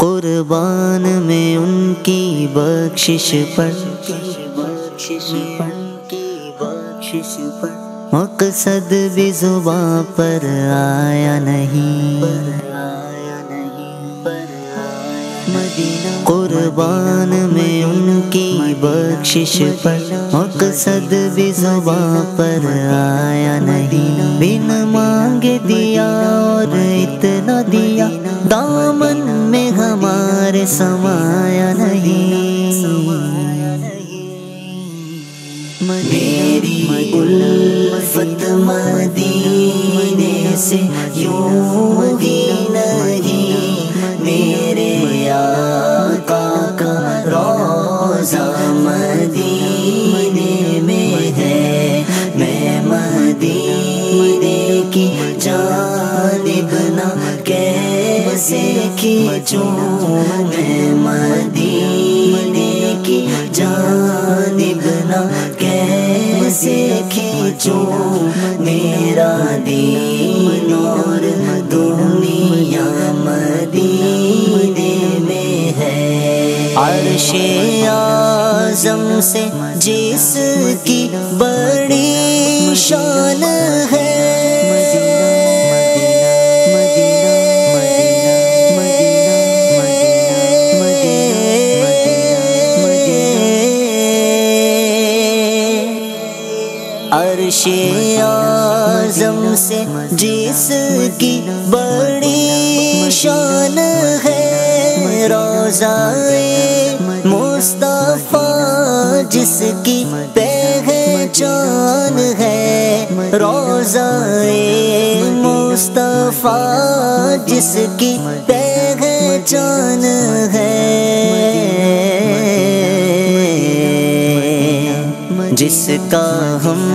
कुर्बान में उनकी बख्शिश पर। मकसद भी जुबा पर आया नहीं। कुर्बान में उनकी बख्शिश पर। मकसद भी जुबा पर आया नहीं। बिन मांगे दिया और इतना दिया। दामन हमारे समाया नहीं मेरी उल्फत मदीने कैसे खींचूं मदीने की जानिब ना कैसे खींचूं? मेरा दीन और दुनिया मदीने में है। अर्शे आज़म से जिसकी बड़ी शान अर्शे आज़म से जिसकी बड़ी शान है, रोजाए मुस्तफ़ा जिसकी पहचान है, रोजाए मुस्तफ़ा जिसकी पहचान है। जिसका हम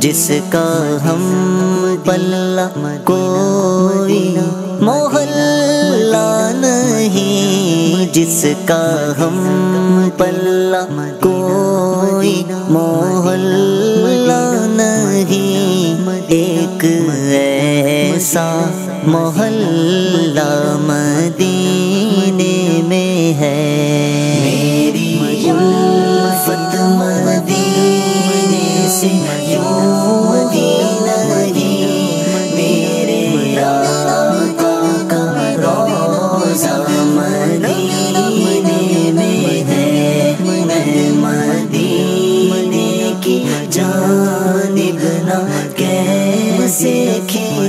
जिसका हम पल्ला कोई मोहल्ला नहीं, जिसका हम पल्ला कोई मोहल्ला नहीं। एक ऐसा मोहल्ला मदीने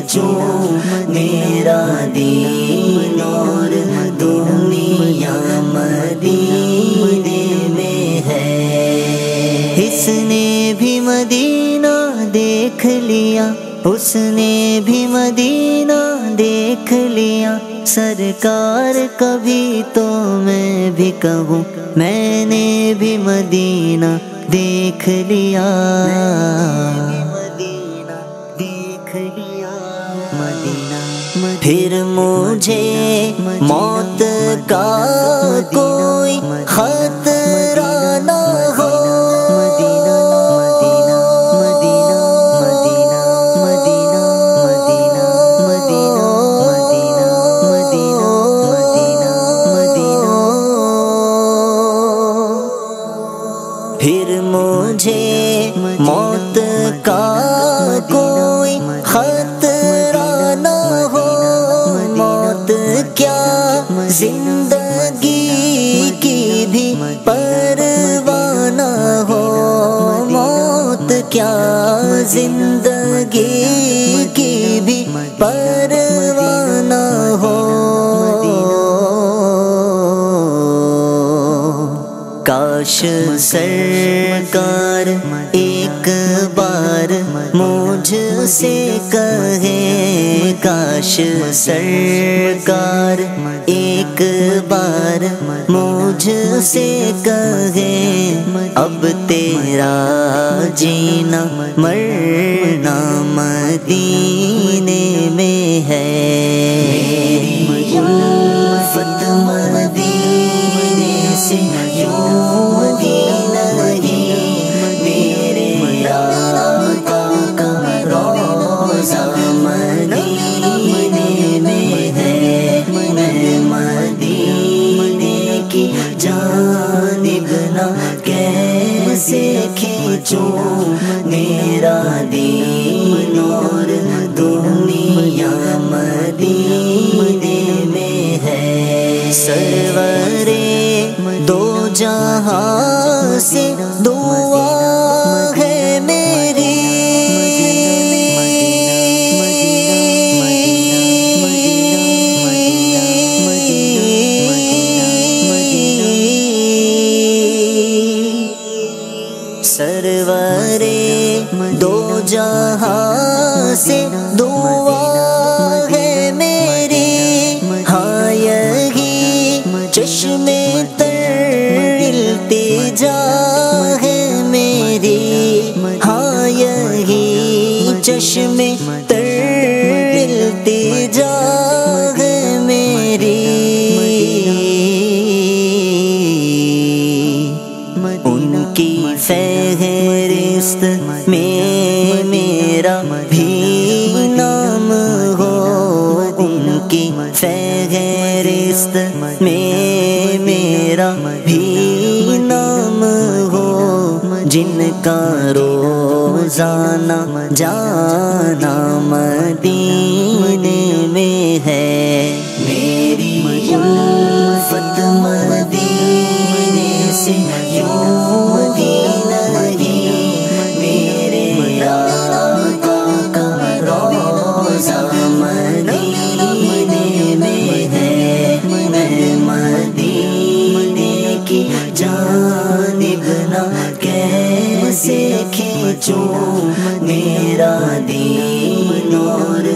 खींचूं मेरा दीन और दुनिया मदीने में है। इसने भी मदीना देख लिया, उसने भी मदीना देख लिया। सरकार कभी तो मैं भी कहूँ, मैंने भी मदीना देख लिया। फिर मुझे मौत का कोई खतरा ज़िंदगी की भी परवाना हो, मौत क्या ज़िंदगी की भी परवाना हो? काश सरकार एक बार मुझसे कहे काश सरकार एक बार मुझसे कहे अब तेरा जीना मरना मदीने में है। देखना कैसे खींचो? मेरा दिन और दुनिया मदीने में है। सरवरे दो जहाँ से दुआ भी नाम हो जिनका रोज़ाना जाना मदीने में है। जो मेरा दीन और